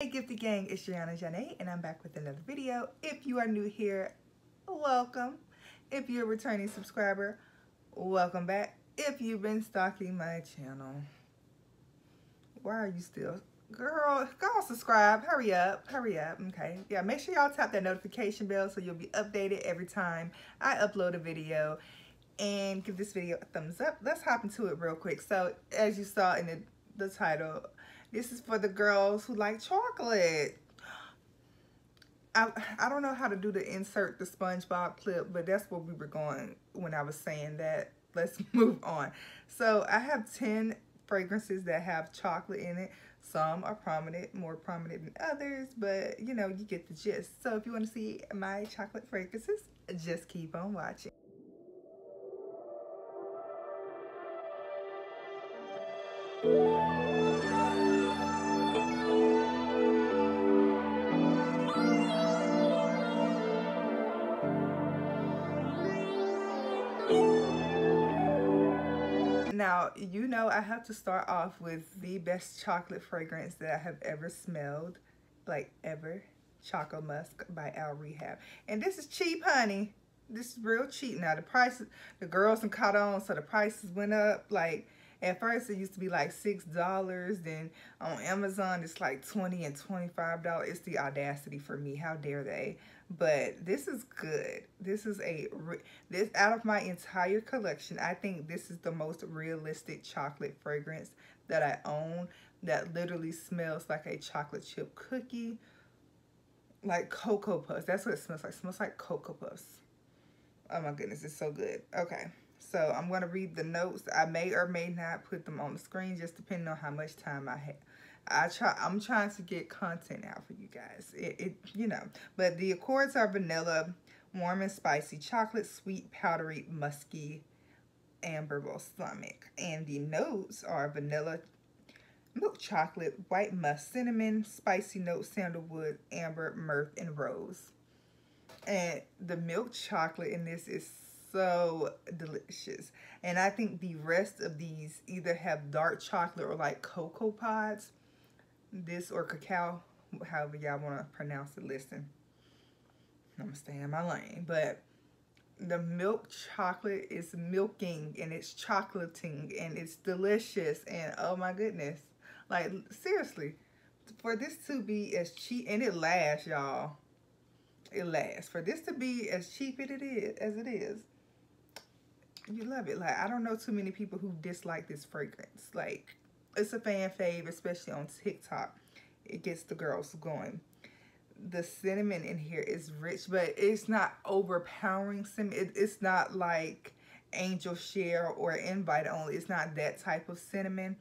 Hey Gifted Gang, it's Dreona Zhané and I'm back with another video. If you are new here, welcome. If you're a returning subscriber, welcome back. If you've been stalking my channel, why are you still? Girl, go subscribe. Hurry up. Hurry up. Okay. Yeah, make sure y'all tap that notification bell so you'll be updated every time I upload a video. And give this video a thumbs up. Let's hop into it real quick. So, as you saw in the, the title, this is for the girls who like chocolate. I, I don't know how to do the insert the SpongeBob clip, but that's where we were going when I was saying that. Let's move on. So I have 10 fragrances that have chocolate in it. Some are prominent, more prominent than others, but you know, you get the gist. So if you want to see my chocolate fragrances, just keep on watching. Now, you know I have to start off with the best chocolate fragrance that I have ever smelled, like ever. Choco Musk by Al Rehab. And this is cheap, honey. This is real cheap. Now, the prices, the girls and caught on, so the prices went up. Like, at first, it used to be like $6. Then on Amazon, it's like 20 and $25. It's the audacity for me. How dare they? but this is good. This is a, this out of my entire collection, I think this is the most realistic chocolate fragrance that I own that literally smells like a chocolate chip cookie, like Cocoa Puffs. That's what it smells like. It smells like Cocoa Puffs. Oh my goodness, it's so good. Okay, so I'm going to read the notes. I may or may not put them on the screen just depending on how much time I have. I try. I'm trying to get content out for you guys. It, it, you know. But the accords are vanilla, warm and spicy, chocolate, sweet, powdery, musky, amber balsamic, and the notes are vanilla, milk chocolate, white musk, cinnamon, spicy notes, sandalwood, amber, myrrh, and rose. And the milk chocolate in this is so delicious. And I think the rest of these either have dark chocolate or like cocoa pods this or cacao, however y'all want to pronounce it, listen. I'm going to stay in my lane. But the milk chocolate is milking and it's chocolating and it's delicious. And oh my goodness. Like, seriously, for this to be as cheap, and it lasts, y'all. It lasts. For this to be as cheap as it is, as it is, you love it. Like, I don't know too many people who dislike this fragrance. Like, it's a fan fave, especially on TikTok. It gets the girls going. The cinnamon in here is rich, but it's not overpowering cinnamon. It, it's not like angel share or invite only. It's not that type of cinnamon,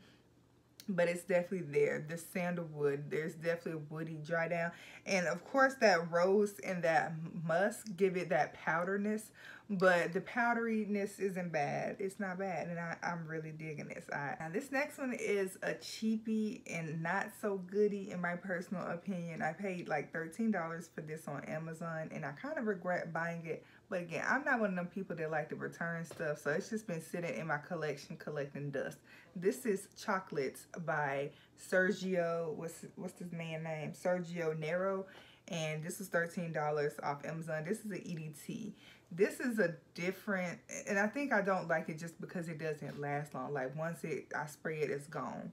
but it's definitely there. The sandalwood, there's definitely a woody dry down. And of course that rose and that musk give it that powderness, but the powderiness isn't bad. It's not bad, and I, am really digging this. Now this next one is a cheapie and not so goody in my personal opinion. I paid like $13 for this on Amazon, and I kind of regret buying it. But again, I'm not one of them people that like to return stuff, so it's just been sitting in my collection collecting dust. This is Chocolates by Sergio, what's, what's his man name? Sergio Nero, and this was $13 off Amazon. This is an EDT. This is a different, and I think I don't like it just because it doesn't last long. Like once it, I spray it, it's gone.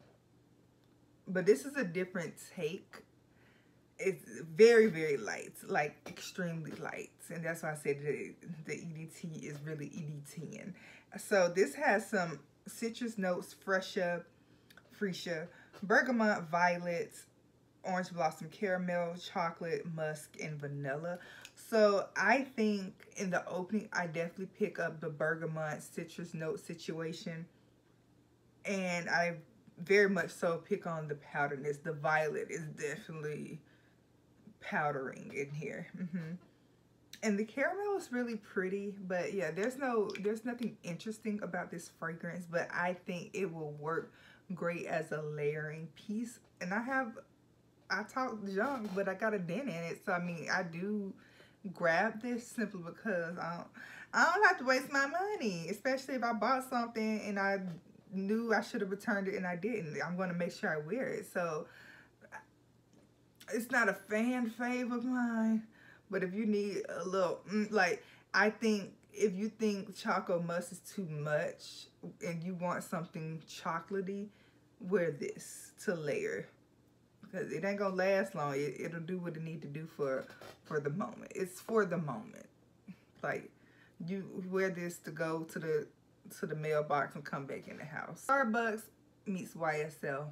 But this is a different take. It's very, very light, like extremely light. And that's why I said the, the EDT is really EDTing. So this has some citrus notes, fresia, freesia, bergamot, violets, orange blossom caramel, chocolate, musk, and vanilla. So I think in the opening, I definitely pick up the bergamot citrus note situation. And I very much so pick on the powderness. The violet is definitely powdering in here. Mm -hmm. And the caramel is really pretty, but yeah, there's no, there's nothing interesting about this fragrance, but I think it will work great as a layering piece. And I have, I talk junk, but I got a dent in it. So, I mean, I do grab this simply because I don't, I don't have to waste my money, especially if I bought something and I knew I should have returned it and I didn't. I'm going to make sure I wear it. So it's not a fan fave of mine, but if you need a little, mm, like, I think if you think Choco Musk is too much and you want something chocolatey, wear this to layer. It ain't gonna last long. It, it'll do what it need to do for for the moment. It's for the moment. Like you wear this to go to the to the mailbox and come back in the house. Starbucks meets YSL.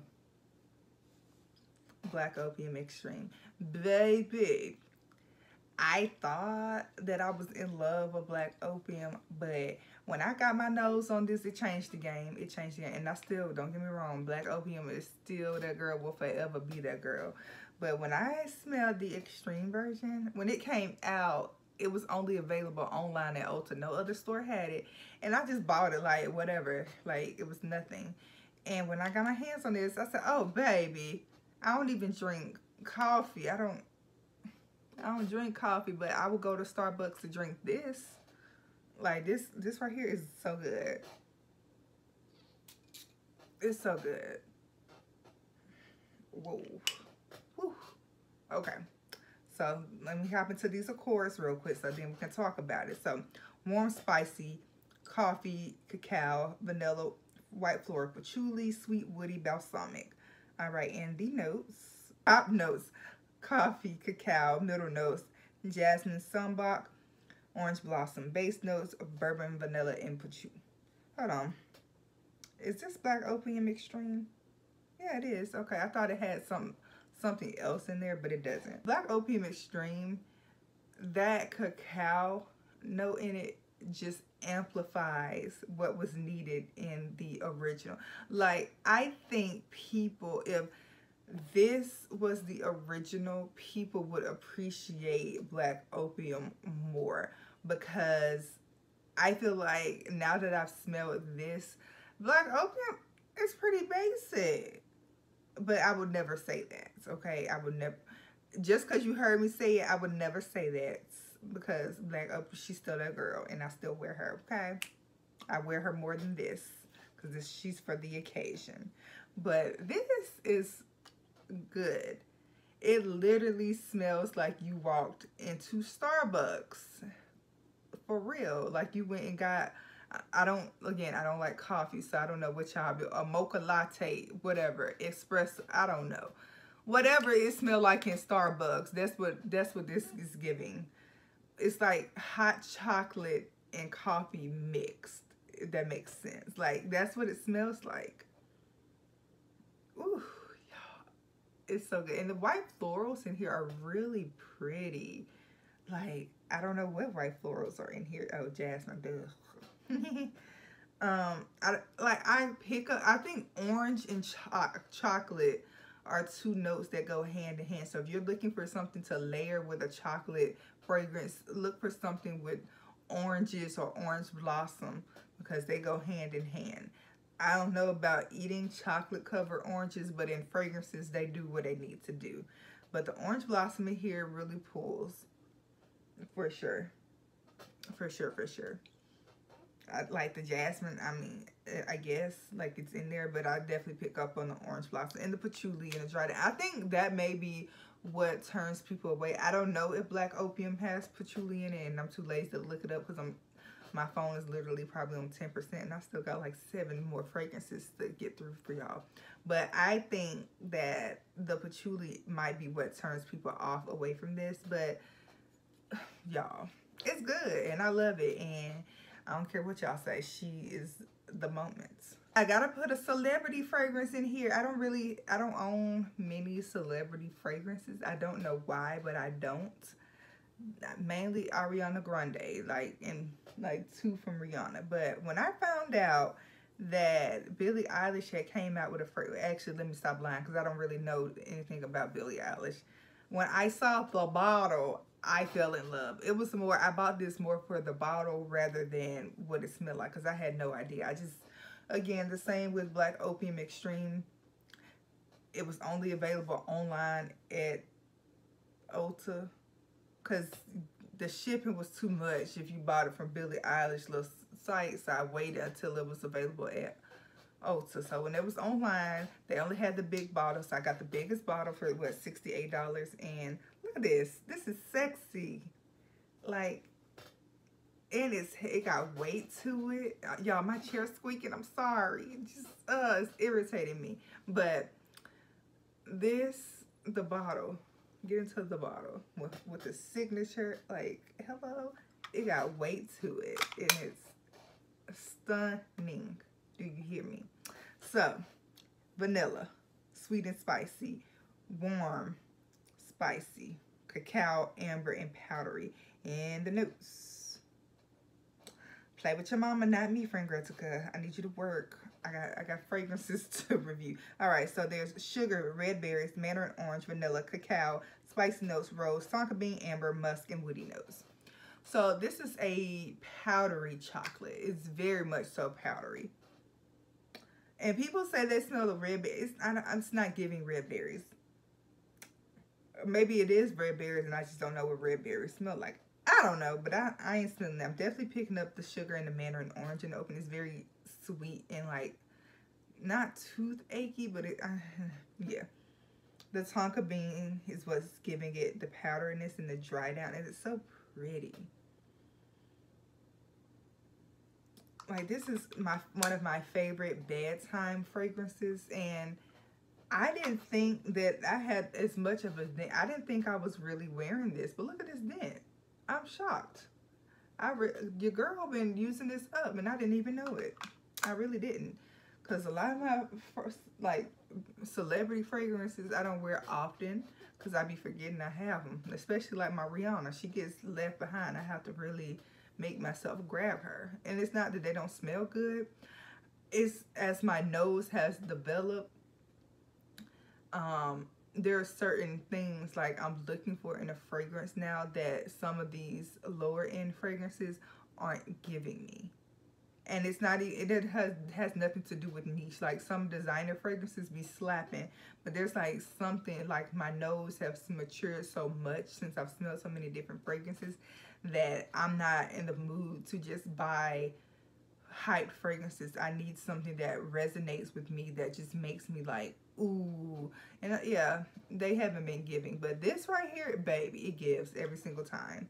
Black Opium Extreme. Baby, I thought that I was in love with Black Opium, but when I got my nose on this, it changed the game. It changed the game. And I still, don't get me wrong, Black Opium is still that girl, will forever be that girl. But when I smelled the extreme version, when it came out, it was only available online at Ulta. No other store had it. And I just bought it like whatever. Like it was nothing. And when I got my hands on this, I said, oh, baby, I don't even drink coffee. I don't, I don't drink coffee, but I would go to Starbucks to drink this. Like this, this right here is so good. It's so good. Whoa. Whew. Okay. So let me hop into these Accords real quick so then we can talk about it. So warm, spicy, coffee, cacao, vanilla, white floral patchouli, sweet, woody, balsamic. All right, and the notes, top notes, coffee, cacao, middle notes, jasmine, sambac, orange blossom, base notes, of bourbon, vanilla, and patchouli. Hold on. Is this Black Opium Extreme? Yeah, it is. Okay, I thought it had some something else in there, but it doesn't. Black Opium Extreme, that cacao note in it just amplifies what was needed in the original. Like, I think people, if this was the original, people would appreciate Black Opium more because I feel like now that I've smelled this, Black Opium is pretty basic. But I would never say that, okay? I would never, just because you heard me say it, I would never say that because Black Opium, she's still that girl and I still wear her, okay? I wear her more than this because she's for the occasion. But this is good. It literally smells like you walked into Starbucks. For real. Like you went and got, I don't, again, I don't like coffee, so I don't know what y'all do. A mocha latte, whatever, espresso, I don't know. Whatever it smelled like in Starbucks, that's what that's what this is giving. It's like hot chocolate and coffee mixed, if that makes sense. Like, that's what it smells like. Ooh it's so good. And the white florals in here are really pretty. Like, I don't know what white florals are in here. Oh, jasmine. um, I, like, I pick up, I think orange and cho chocolate are two notes that go hand in hand. So if you're looking for something to layer with a chocolate fragrance, look for something with oranges or orange blossom because they go hand in hand. I don't know about eating chocolate covered oranges, but in fragrances, they do what they need to do. But the orange blossom in here really pulls for sure. For sure, for sure. I like the jasmine. I mean, eh, I guess like it's in there, but I definitely pick up on the orange blossom and the patchouli and the dried. I think that may be what turns people away. I don't know if black opium has patchouli in it, and I'm too lazy to look it up because I'm my phone is literally probably on 10% and I still got like seven more fragrances to get through for y'all. But I think that the patchouli might be what turns people off away from this. But y'all, it's good and I love it. And I don't care what y'all say. She is the moment. I gotta put a celebrity fragrance in here. I don't really, I don't own many celebrity fragrances. I don't know why, but I don't mainly Ariana Grande, like and like two from Rihanna. But when I found out that Billie Eilish had came out with a fragrance, actually let me stop lying because I don't really know anything about Billie Eilish. When I saw the bottle, I fell in love. It was more, I bought this more for the bottle rather than what it smelled like because I had no idea. I just, again, the same with Black Opium Extreme. It was only available online at Ulta because the shipping was too much if you bought it from Billie Eilish little site. So I waited until it was available at Ulta. So when it was online, they only had the big bottle. So I got the biggest bottle for, what, $68. And look at this. This is sexy. Like, and it's, it got weight to it. Uh, y'all, my chair squeaking. I'm sorry. It just, uh, it's irritating me. But this, the bottle, get into the bottle with, with the signature. Like, hello. It got weight to it. And it's stunning. Do you hear me? So, vanilla, sweet and spicy, warm, spicy, cacao, amber, and powdery. And the notes. Play with your mama, not me, friend Gretica. I need you to work. I got I got fragrances to review. All right, so there's sugar, red berries, mandarin orange, vanilla, cacao, spicy notes, rose, tonka bean, amber, musk, and woody notes. So this is a powdery chocolate. It's very much so powdery. And people say they smell the red berries. It's not giving red berries. Maybe it is red berries and I just don't know what red berries smell like. I don't know, but I, I ain't smelling them. I'm definitely picking up the sugar and the mandarin orange and the open. It's very sweet and like not toothache, but it, uh, yeah. The tonka bean is what's giving it the powderiness and the dry down. And it's so pretty. like this is my one of my favorite bedtime fragrances and I didn't think that I had as much of a dent. I didn't think I was really wearing this, but look at this dent. I'm shocked. I your girl been using this up and I didn't even know it. I really didn't. Because a lot of my first, like celebrity fragrances I don't wear often because I be forgetting I have them. Especially like my Rihanna. She gets left behind. I have to really make myself grab her. And it's not that they don't smell good. It's as my nose has developed, um, there are certain things like I'm looking for in a fragrance now that some of these lower end fragrances aren't giving me. And it's not, it has, has nothing to do with niche. Like some designer fragrances be slapping, but there's like something like my nose has matured so much since I've smelled so many different fragrances that I'm not in the mood to just buy hype fragrances. I need something that resonates with me that just makes me like, ooh. And uh, yeah, they haven't been giving. But this right here, baby, it gives every single time.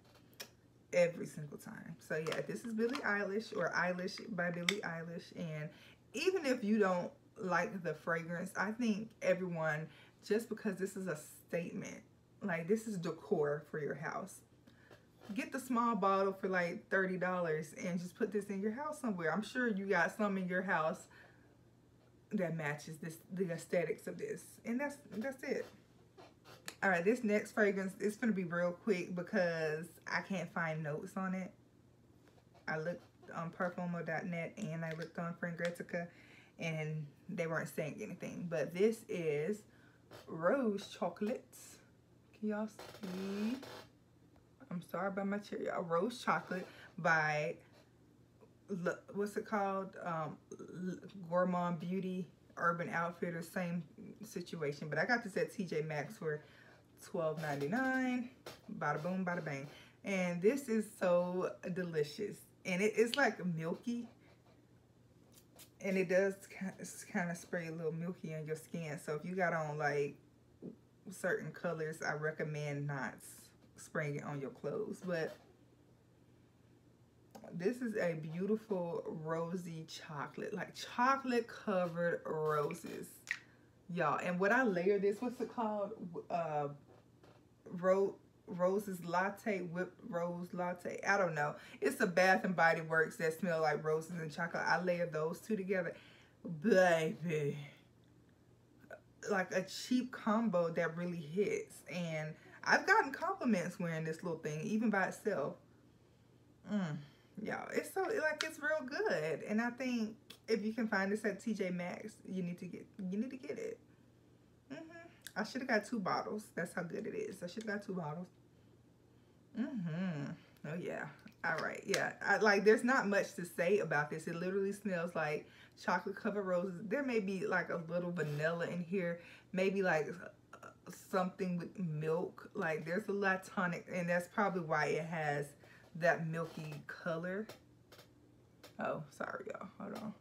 Every single time. So yeah, this is Billie Eilish or Eilish by Billie Eilish. And even if you don't like the fragrance, I think everyone, just because this is a statement, like this is decor for your house get the small bottle for like $30 and just put this in your house somewhere. I'm sure you got some in your house that matches this the aesthetics of this. And that's that's it. All right, this next fragrance is going to be real quick because I can't find notes on it. I looked on Parfumo.net and I looked on Fragrantica and they weren't saying anything. But this is Rose Chocolates. Can y'all see? I'm sorry about my cherry. Rose chocolate by what's it called? Um, Gourmand Beauty Urban Outfitters. Same situation, but I got this at TJ Maxx for $12.99. Bada boom, bada bang. And this is so delicious. And it is like milky. And it does kind of spray a little milky on your skin. So if you got on like certain colors, I recommend not spraying it on your clothes. But this is a beautiful rosy chocolate, like chocolate covered roses. Y'all, and what I layer this, what's it called? Uh, ro roses latte, whipped rose latte. I don't know. It's a Bath and Body Works that smell like roses and chocolate. I layer those two together. Baby. Like a cheap combo that really hits. And I've gotten compliments wearing this little thing, even by itself. Mm, y'all, it's so, like, it's real good. And I think if you can find this at TJ Maxx, you need to get, you need to get it. Mm -hmm. I should have got two bottles. That's how good it is. I should have got two bottles. Mm-hmm. Oh, yeah. All right. Yeah. I, like, there's not much to say about this. It literally smells like chocolate covered roses. There may be, like, a little vanilla in here. Maybe, like, something with milk. Like there's a lot tonic and that's probably why it has that milky color. Oh, sorry y'all. Hold on.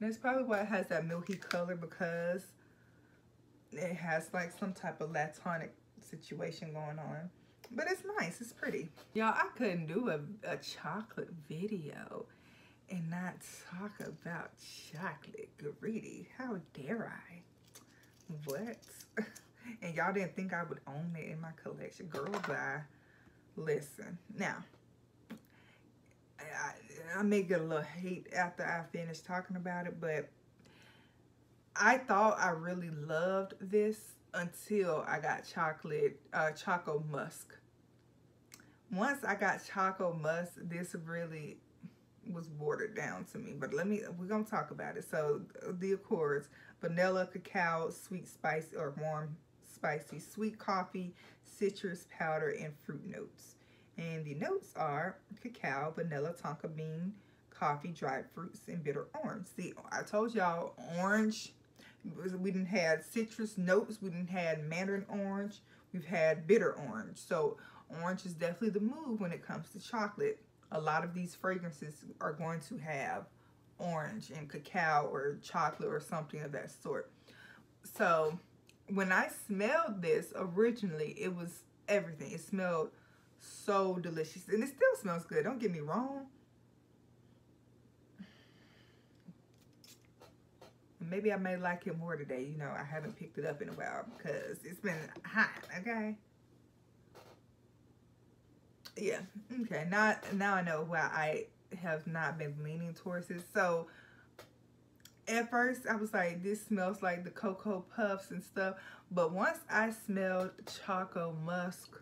That's probably why it has that milky color because it has like some type of lactonic situation going on. But it's nice. It's pretty. Y'all, I couldn't do a, a chocolate video and not talk about chocolate greedy. How dare I? What? and y'all didn't think I would own it in my collection. Girl, bye. Listen. Now, I, I may get a little hate after I finish talking about it, but I thought I really loved this until I got chocolate, uh, Choco Musk. Once I got Choco Musk, this really was watered down to me. But let me, we're going to talk about it. So the Accords, vanilla, cacao, sweet spice or warm spicy, sweet coffee, citrus powder, and fruit notes. And the notes are cacao, vanilla, tonka bean, coffee, dried fruits, and bitter orange. See, I told y'all orange we didn't had citrus notes. We didn't had mandarin orange. We've had bitter orange. So orange is definitely the move when it comes to chocolate. A lot of these fragrances are going to have orange and cacao or chocolate or something of that sort. So when I smelled this originally, it was everything. It smelled so delicious. And it still smells good. Don't get me wrong. Maybe I may like it more today. You know, I haven't picked it up in a while because it's been hot, okay? Yeah, okay. Now, now I know why I have not been leaning towards it. So, at first, I was like, this smells like the Cocoa Puffs and stuff. But once I smelled Choco Musk,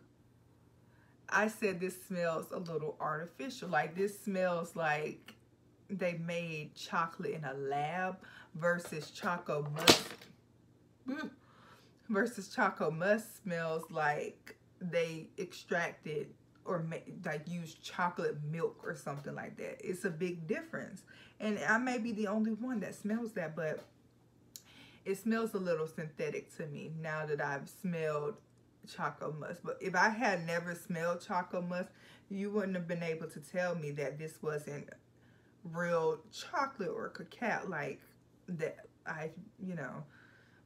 I said this smells a little artificial. Like, this smells like they made chocolate in a lab versus Choco Musk. Mm, versus Choco Musk smells like they extracted or like used chocolate milk or something like that. It's a big difference. And I may be the only one that smells that, but it smells a little synthetic to me now that I've smelled Choco Musk. But if I had never smelled Choco Musk, you wouldn't have been able to tell me that this wasn't real chocolate or cacao like that I, you know,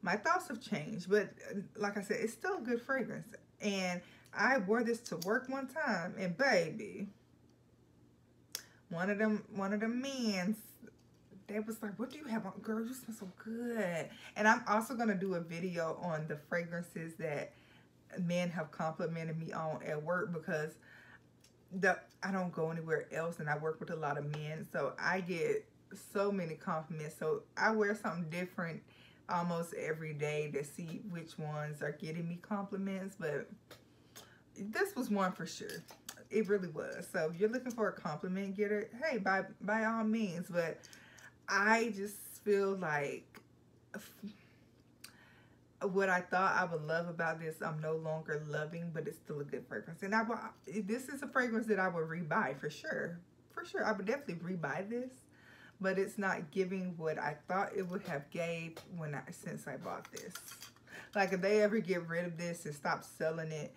my thoughts have changed. But uh, like I said, it's still a good fragrance. And I wore this to work one time and baby, one of them, one of the men's, they was like, what do you have on? Girl, you smell so good. And I'm also going to do a video on the fragrances that men have complimented me on at work because the I don't go anywhere else and I work with a lot of men. So I get so many compliments. So I wear something different almost every day to see which ones are getting me compliments. But this was one for sure. It really was. So if you're looking for a compliment getter, hey, by, by all means. But I just feel like what I thought I would love about this, I'm no longer loving, but it's still a good fragrance. And I will, this is a fragrance that I would rebuy for sure. For sure. I would definitely rebuy this but it's not giving what I thought it would have gave when I since I bought this. Like if they ever get rid of this and stop selling it,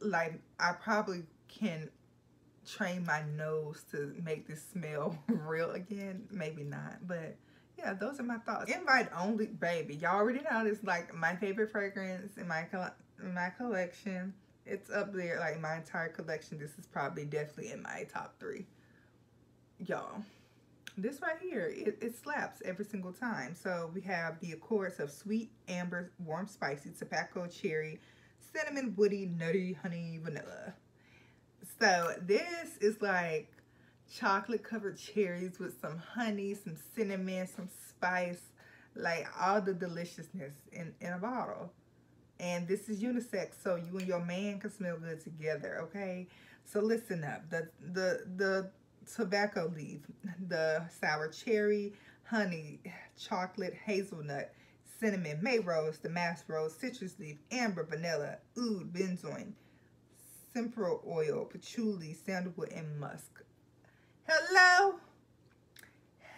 like I probably can train my nose to make this smell real again. Maybe not, but yeah, those are my thoughts. Invite only, baby. Y'all already know this like my favorite fragrance in my in my collection. It's up there, like my entire collection. This is probably definitely in my top three. Y'all this right here, it, it, slaps every single time. So we have the accords of sweet, amber, warm, spicy, tobacco, cherry, cinnamon, woody, nutty, honey, vanilla. So this is like chocolate covered cherries with some honey, some cinnamon, some spice, like all the deliciousness in, in a bottle. And this is unisex, so you and your man can smell good together, okay? So listen up. The the the tobacco leaf, the sour cherry, honey, chocolate, hazelnut, cinnamon, may rose, damask rose, citrus leaf, amber, vanilla, oud, benzoin, cypriol oil, patchouli, sandalwood, and musk. Hello?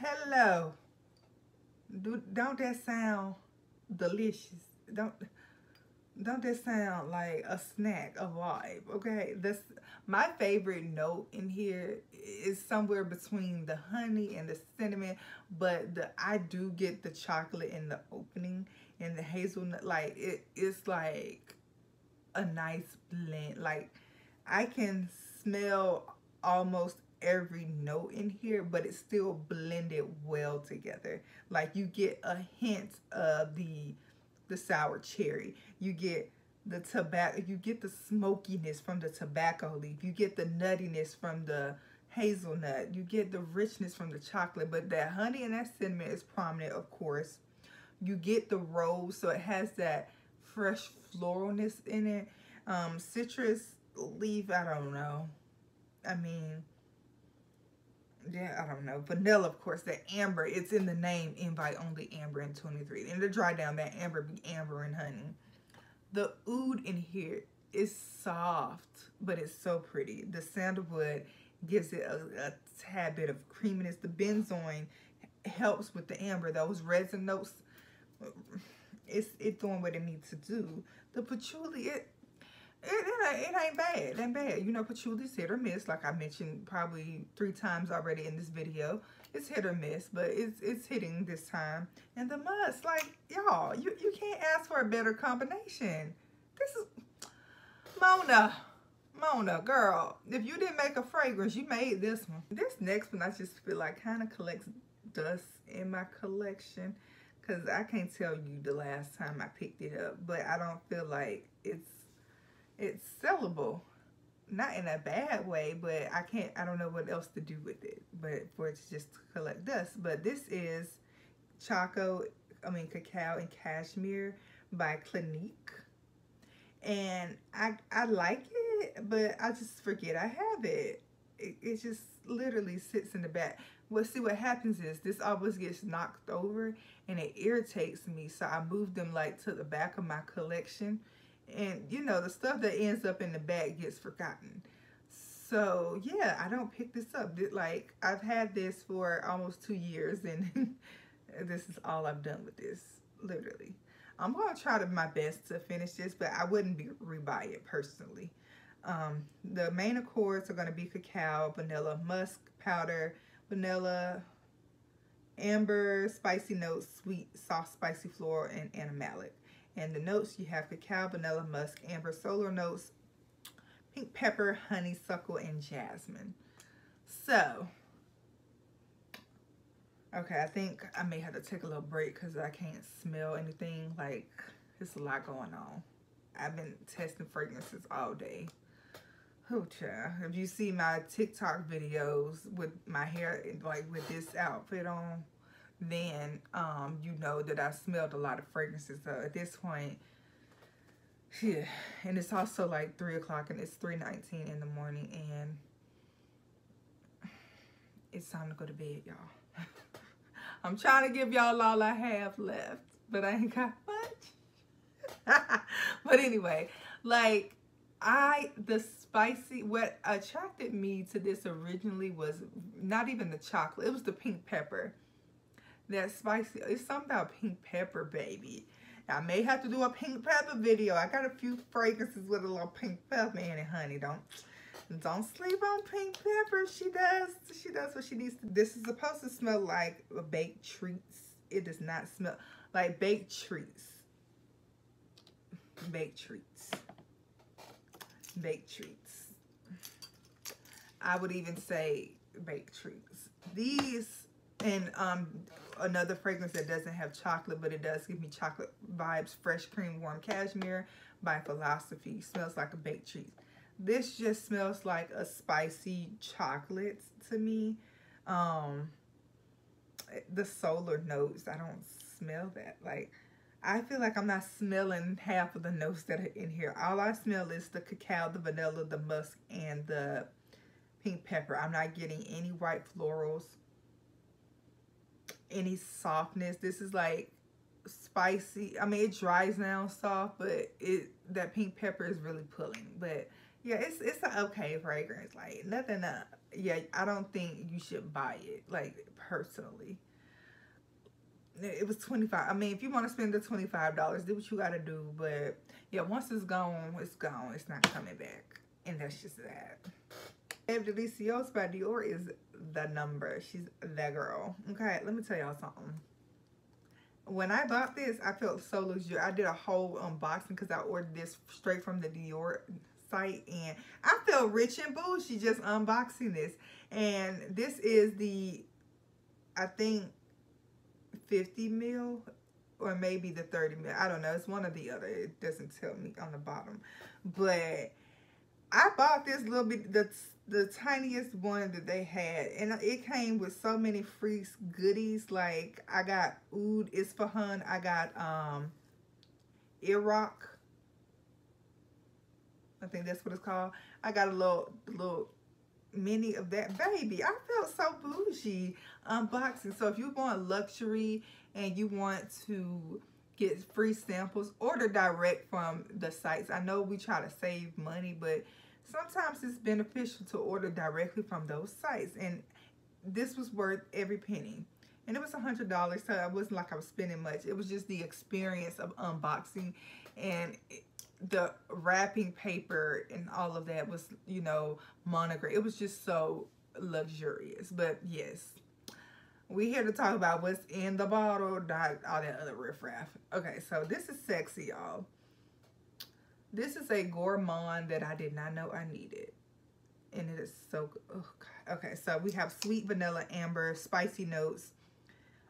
Hello? Do, don't that sound delicious? Don't don't that sound like a snack, a vibe? Okay, this my favorite note in here is somewhere between the honey and the cinnamon, but the I do get the chocolate in the opening and the hazelnut. Like it is like a nice blend. Like I can smell almost every note in here, but it's still blended well together. Like you get a hint of the the sour cherry. You get the tobacco, you get the smokiness from the tobacco leaf. You get the nuttiness from the hazelnut. You get the richness from the chocolate, but that honey and that cinnamon is prominent, of course. You get the rose, so it has that fresh floralness in it. Um, citrus leaf, I don't know. I mean, yeah, I don't know. Vanilla, of course, that amber, it's in the name, invite only amber in 23. And to dry down, that amber be amber and honey. The oud in here is soft, but it's so pretty. The sandalwood gives it a, a tad bit of creaminess. The benzoin helps with the amber. Those resin notes, it's, it's doing what it needs to do. The patchouli, it, it, it, it ain't bad. It ain't bad. You know, patchouli's hit or miss, like I mentioned probably three times already in this video. It's hit or miss, but it's it's hitting this time. And the musk, like, y'all, you, you can't ask for a better combination. This is, Mona, Mona, girl, if you didn't make a fragrance, you made this one. This next one, I just feel like kind of collects dust in my collection because I can't tell you the last time I picked it up, but I don't feel like it's it's sellable. Not in a bad way but i can't i don't know what else to do with it but for it to just collect dust. But this is choco i mean cacao and cashmere by clinique. And i i like it but i just forget i have it. It, it just literally sits in the back. Well see what happens is this always gets knocked over and it irritates me so i move them like to the back of my collection and you know the stuff that ends up in the bag gets forgotten. So yeah i don't pick this up. Like i've had this for almost two years and this is all i've done with this literally. I'm gonna try to my best to finish this but i wouldn't be rebuy it personally. Um, the main accords are going to be cacao vanilla musk powder vanilla amber spicy notes sweet soft spicy floral and animalic and the notes, you have cacao, vanilla, musk, amber, solar notes, pink pepper, honeysuckle, and jasmine. So, okay, I think I may have to take a little break because I can't smell anything. Like, there's a lot going on. I've been testing fragrances all day. Oh, child. If you see my TikTok videos with my hair, like with this outfit on, then um, you know that I smelled a lot of fragrances. So at this point, yeah, and it's also like 3 o'clock and it's 3.19 in the morning and it's time to go to bed, y'all. I'm trying to give y'all all I have left, but I ain't got much. but anyway, like I, the spicy, what attracted me to this originally was not even the chocolate, it was the pink pepper that spicy. It's something about pink pepper, baby. I may have to do a pink pepper video. I got a few fragrances with a little pink pepper in it, honey. Don't don't sleep on pink pepper. She does. She does what she needs to. This is supposed to smell like baked treats. It does not smell like baked treats. Baked treats. Baked treats. I would even say baked treats. These and um another fragrance that doesn't have chocolate, but it does give me chocolate vibes. Fresh Cream Warm Cashmere by Philosophy. Smells like a baked treat. This just smells like a spicy chocolate to me. Um, the solar notes, I don't smell that. Like, I feel like I'm not smelling half of the notes that are in here. All I smell is the cacao, the vanilla, the musk, and the pink pepper. I'm not getting any white florals any softness. This is like spicy. I mean, it dries down soft, but it that pink pepper is really pulling. But yeah, it's it's an okay fragrance. Like nothing. Uh, yeah, I don't think you should buy it. Like personally. it was 25 I mean if you want to spend the $25 do what you got to do but yeah once it's gone it's gone it's not coming back and that's just that Eve Deliciosa by Dior is the number she's the girl okay let me tell y'all something when I bought this I felt so luxurious I did a whole unboxing because I ordered this straight from the Dior site and I feel rich and bougie just unboxing this and this is the I think 50 mil or maybe the 30 mil. I don't know. It's one or the other. It doesn't tell me on the bottom. But I bought this little bit, the, the tiniest one that they had. And it came with so many free goodies. Like I got Oud Ispahan. I got um, Iraq. I think that's what it's called. I got a little, little many of that baby i felt so bougie unboxing so if you want luxury and you want to get free samples order direct from the sites i know we try to save money but sometimes it's beneficial to order directly from those sites and this was worth every penny and it was a hundred dollars so it wasn't like i was spending much it was just the experience of unboxing and the wrapping paper and all of that was, you know, monogram. It was just so luxurious. But yes, we here to talk about what's in the bottle, not all that other riffraff. Okay, so this is sexy, y'all. This is a gourmand that I did not know I needed. And it is so good. Oh, okay, so we have sweet vanilla, amber, spicy notes,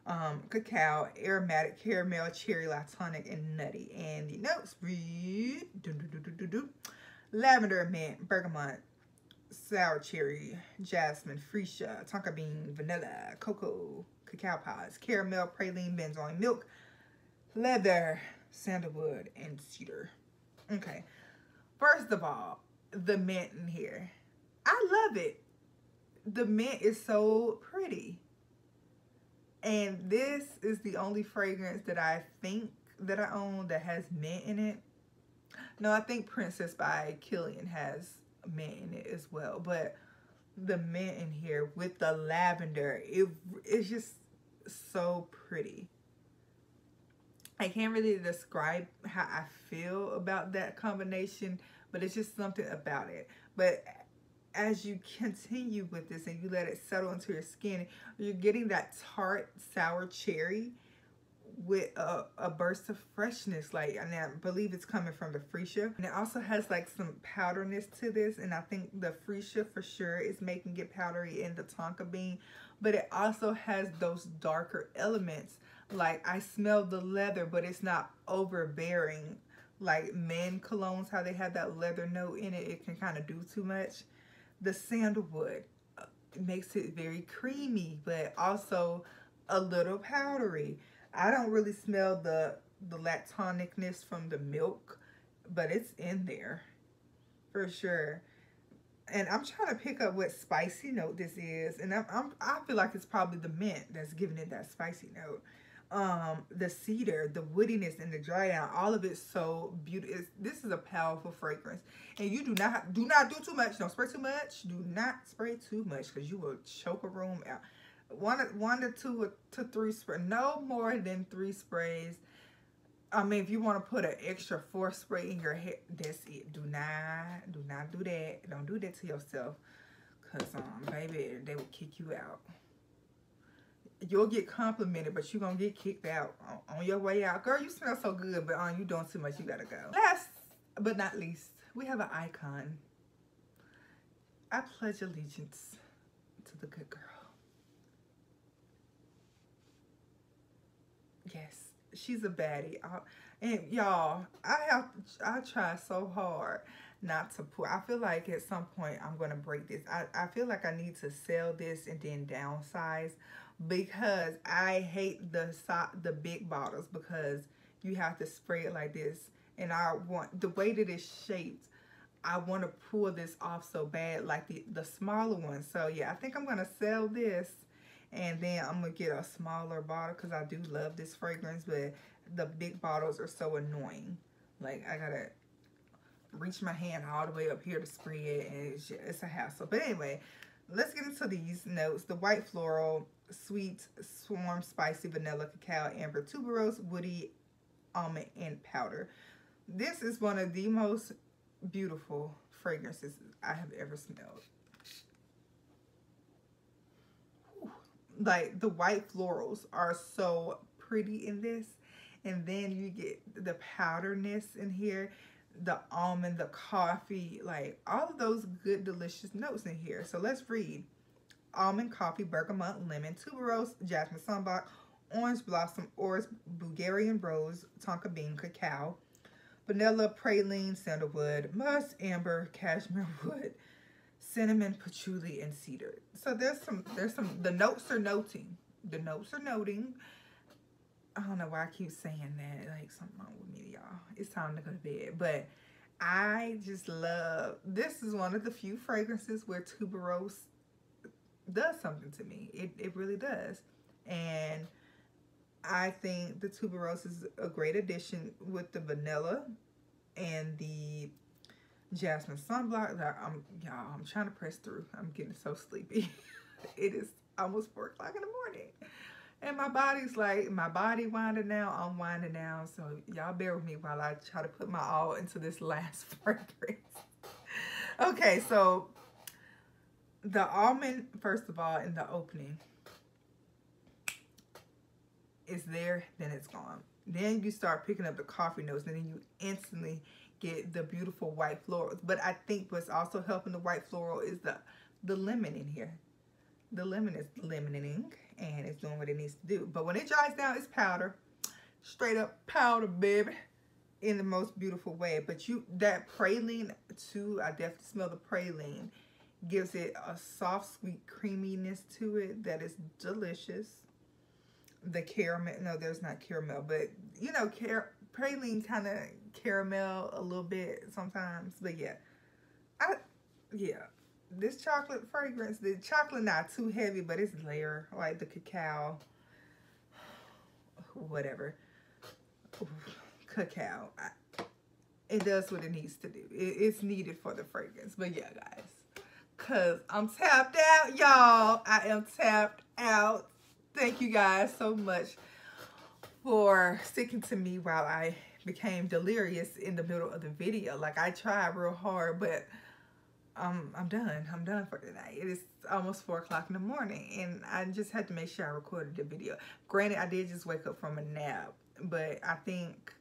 um, cacao, aromatic, caramel, cherry, lactonic, and nutty. And the notes read doo -doo -doo lavender, mint, bergamot, sour cherry, jasmine, freesia, tonka bean, vanilla, cocoa, cacao pods, caramel, praline, benzoin, milk, leather, sandalwood, and cedar. Okay, first of all, the mint in here. I love it. The mint is so pretty. And this is the only fragrance that I think that I own that has mint in it. No, I think Princess by Kilian has mint in it as well. But the mint in here with the lavender, it, it's just so pretty. I can't really describe how I feel about that combination, but it's just something about it. But as you continue with this and you let it settle into your skin, you're getting that tart sour cherry with a, a burst of freshness. Like and I believe it's coming from the freesia and it also has like some powderness to this. And I think the freesia for sure is making it powdery in the tonka bean. But it also has those darker elements. Like I smell the leather but it's not overbearing. Like men colognes how they have that leather note in it it can kind of do too much. The sandalwood uh, makes it very creamy, but also a little powdery. I don't really smell the, the lactonicness from the milk, but it's in there for sure. And I'm trying to pick up what spicy note this is. And I'm, I'm, I feel like it's probably the mint that's giving it that spicy note um the cedar the woodiness and the dry down all of it's so beautiful this is a powerful fragrance and you do not do not do too much don't spray too much do not spray too much because you will choke a room out one one to two to three spray no more than three sprays I mean, if you want to put an extra four spray in your hair, that's it. Do not, do not do that. Don't do that to yourself. Because, um, baby, they will kick you out you'll get complimented, but you're to get kicked out on, on, your way out. Girl, you smell so good, but on you doing too much, you got to go. Last but not least, we have an icon. I pledge allegiance to the good girl. Yes, she's a baddie. And y'all, I have I try so hard not to put. I feel like at some point I'm gonna break this. I, I feel like I need to sell this and then downsize because I hate the the big bottles because you have to spray it like this and I want the way that it's shaped I want to pull this off so bad like the the smaller one so yeah I think I'm gonna sell this and then I'm gonna get a smaller bottle because I do love this fragrance but the big bottles are so annoying like I gotta reach my hand all the way up here to spray it and it's, just, it's a hassle but anyway let's get into these notes. The white floral, sweet, swarm, spicy, vanilla, cacao, amber, tuberose, woody, almond, and powder. This is one of the most beautiful fragrances I have ever smelled. Like the white florals are so pretty in this. And then you get the powderness in here, the almond, the coffee, like all of those good, delicious notes in here. So let's read. Almond, coffee, bergamot, lemon, tuberose, jasmine sambac, orange blossom, orris, Bulgarian rose, tonka bean, cacao, vanilla, praline, sandalwood, musk, amber, cashmere wood, cinnamon, patchouli, and cedar. So there's some, there's some, the notes are noting. The notes are noting. I don't know why I keep saying that. Like something wrong with me, y'all. It's time to go to bed. But I just love, this is one of the few fragrances where tuberose does something to me. It, it really does. And I think the tuberose is a great addition with the vanilla and the jasmine sambac. I'm y'all, I'm trying to press through. I'm getting so sleepy. it is almost four o'clock in the morning. And my body's like, my body winding down, I'm winding down. So y'all bear with me while I try to put my all into this last fragrance. okay, so the almond, first of all, in the opening, is there, then it's gone. Then you start picking up the coffee notes, and then you instantly get the beautiful white florals. But I think what's also helping the white floral is the the lemon in here. The lemon is lemoning and it's doing what it needs to do. But when it dries down, it's powder. Straight up powder, baby. In the most beautiful way. But you that praline too, I definitely smell the praline. Gives it a soft, sweet creaminess to it that is delicious the caramel. No, there's not caramel, but you know, car praline kind of caramel a little bit sometimes. But yeah, I yeah, this chocolate fragrance, the chocolate not too heavy, but it's layer like the cacao, whatever, cacao. I, it does what it needs to do. It, it's needed for the fragrance. But yeah, guys, cause I'm tapped out, y'all. I am tapped out thank you guys so much for sticking to me while I became delirious in the middle of the video. Like I tried real hard, but um, I'm done. I'm done for tonight. It is almost four o'clock in the morning and I just had to make sure I recorded the video. Granted, I did just wake up from a nap, but I think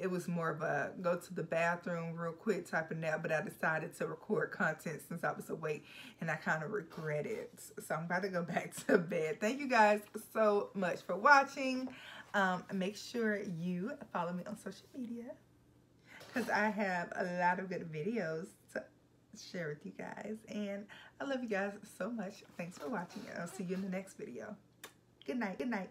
it was more of a go to the bathroom real quick type of nap, but I decided to record content since I was awake and I kind of regret it. So I'm about to go back to bed. Thank you guys so much for watching. Um, make sure you follow me on social media because I have a lot of good videos to share with you guys. And I love you guys so much. Thanks for watching. I'll see you in the next video. Good night. Good night.